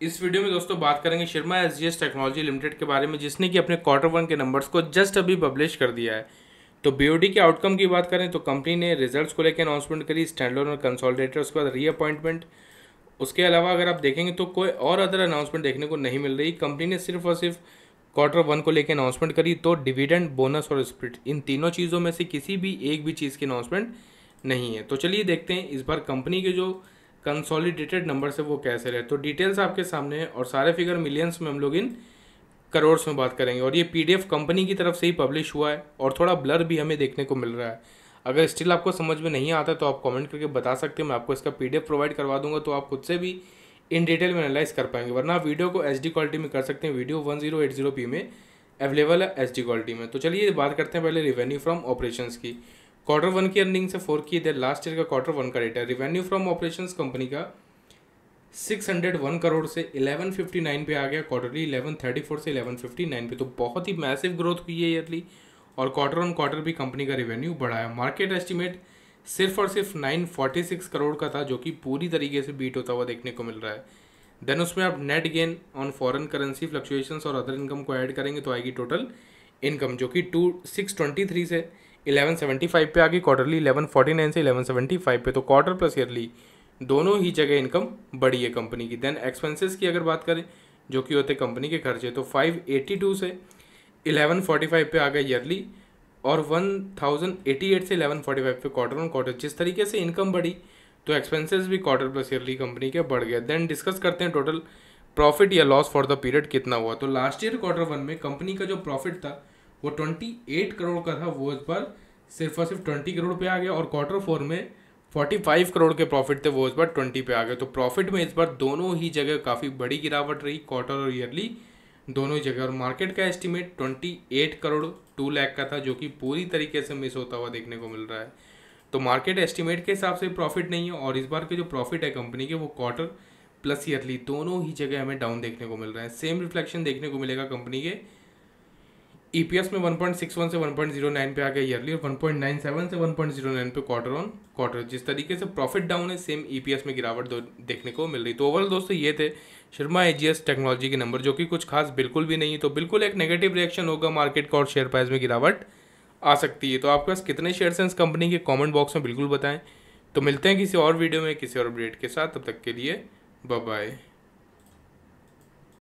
इस वीडियो में दोस्तों बात करेंगे Sharma S G S technology limited के बारे में, जिसने कि अपने क्वार्टर वन के नंबर्स को जस्ट अभी पब्लिश कर दिया है। तो बीओडी के आउटकम की बात करें तो कंपनी ने रिजल्ट्स को लेकर अनाउंसमेंट करी स्टैंड और कंसोलिडेटर उसके बाद रीअपॉइंटमेंट उसके अलावा अगर आप देखेंगे तो कोई और अदर अनाउंसमेंट देखने को नहीं मिल रही। कंपनी ने सिर्फ़ और सिर्फ़ क्वार्टर वन को लेकर अनाउंसमेंट करी तो डिविडेंड बोनस और स्प्रिट इन तीनों चीज़ों में से किसी भी एक भी चीज़ की अनाउंसमेंट नहीं है। तो चलिए देखते हैं इस बार कंपनी के जो कंसोलिडेटेड नंबर से वो कैसे रहे? तो डिटेल्स आपके सामने है और सारे फिगर मिलियंस में हम लोग इन करोड़ में बात करेंगे। और ये पीडीएफ कंपनी की तरफ़ से ही पब्लिश हुआ है और थोड़ा ब्लर भी हमें देखने को मिल रहा है। अगर स्टिल आपको समझ में नहीं आता तो आप कमेंट करके बता सकते हैं। मैं आपको इसका पीडीएफ प्रोवाइड करवा दूँगा तो आप खुद से भी इन डिटेल में एनालाइज कर पाएँगे। वरना आप वीडियो को एचडी क्वालिटी में कर सकते हैं। Video one zero eight zero p में अवेलेबल है एचडी क्वालिटी में। तो चलिए बात करते हैं पहले रिवेन्यू फ्रॉम ऑपरेशन की। क्वार्टर वन की अर्निंग से फोर की इधर लास्ट ईयर का क्वार्टर वन का data revenue from operation company का 601 करोड़ से 1159 पे आ गया क्वार्टरली 1134 से 1159 पे। तो बहुत ही मैसिव ग्रोथ हुई है ईयरली और क्वार्टर ऑन क्वार्टर भी कंपनी का रेवेन्यू बढ़ाया। मार्केट एस्टिमेट सिर्फ़ और सिर्फ़ 946 करोड़ का था, जो कि पूरी तरीके से बीट होता हुआ देखने को मिल रहा है। देन उसमें आप net gain on foreign currency fluctuations और अदर इनकम को ऐड करेंगे तो आएगी टोटल इनकम जो कि टू सिक्स ट्वेंटी थ्री से इलेवन सेवेंटी फाइव पे आ गई क्वार्टरली इलेवन फोर्टी नाइन से इलेवन सेवेंटी फाइव पे। तो क्वार्टर प्लस ईयरली दोनों ही जगह इनकम बढ़ी है कंपनी की। देन एक्सपेंसेस की अगर बात करें, जो कि होते कंपनी के खर्चे तो 582 से 1145 पे आ गए ईयरली और 1088 से 1145 पे क्वार्टर ऑन क्वार्टर जिस तरीके से इनकम बढ़ी तो एक्सपेंसेस भी क्वार्टर प्लस ईयरली कंपनी के बढ़ गए। देन डिस्कस करते हैं टोटल प्रॉफिट या लॉस फॉर द पीरियड कितना हुआ। तो लास्ट ईयर क्वार्टर वन में कंपनी का जो प्रॉफिट था वो ट्वेंटी एट करोड़ का था, वो इस बार सिर्फ़ और सिर्फ़ ट्वेंटी करोड़ पे आ गया और क्वार्टर फोर में फोर्टी फाइव करोड़ के प्रॉफिट थे, वो इस बार ट्वेंटी पे आ गए। तो प्रॉफिट में इस बार दोनों ही जगह काफ़ी बड़ी गिरावट रही क्वार्टर और ईयरली दोनों ही जगह और मार्केट का estimate twenty eight crore two lakh का था, जो कि पूरी तरीके से मिस होता हुआ देखने को मिल रहा है। तो मार्केट एस्टिमेट के हिसाब से प्रॉफिट नहीं है और इस बार के जो प्रॉफिट है कंपनी के, वो क्वार्टर प्लस ईयरली दोनों ही जगह हमें डाउन देखने को मिल रहा है। सेम रिफ्लेक्शन देखने को मिलेगा कंपनी के। ईपीएस में 1.61 से 1.09 पे आ गया ईयरली और 1.97 से 1.09 पे क्वार्टर ऑन क्वार्टर जिस तरीके से प्रॉफिट डाउन है सेम ईपीएस में गिरावट देखने को मिल रही। तो ओवरऑल दोस्तों ये थे शर्मा एजीएस टेक्नोलॉजी के नंबर जो कि कुछ खास बिल्कुल भी नहीं है। तो बिल्कुल एक नेगेटिव रिएक्शन होगा मार्केट का और शेयर प्राइस में गिरावट आ सकती है। तो आपके पास कितने शेयर्स हैं इस कंपनी के कॉमेंट बॉक्स में बिल्कुल बताएँ। तो मिलते हैं किसी और वीडियो में, किसी और अपडेट के साथ। तब तक के लिए बाय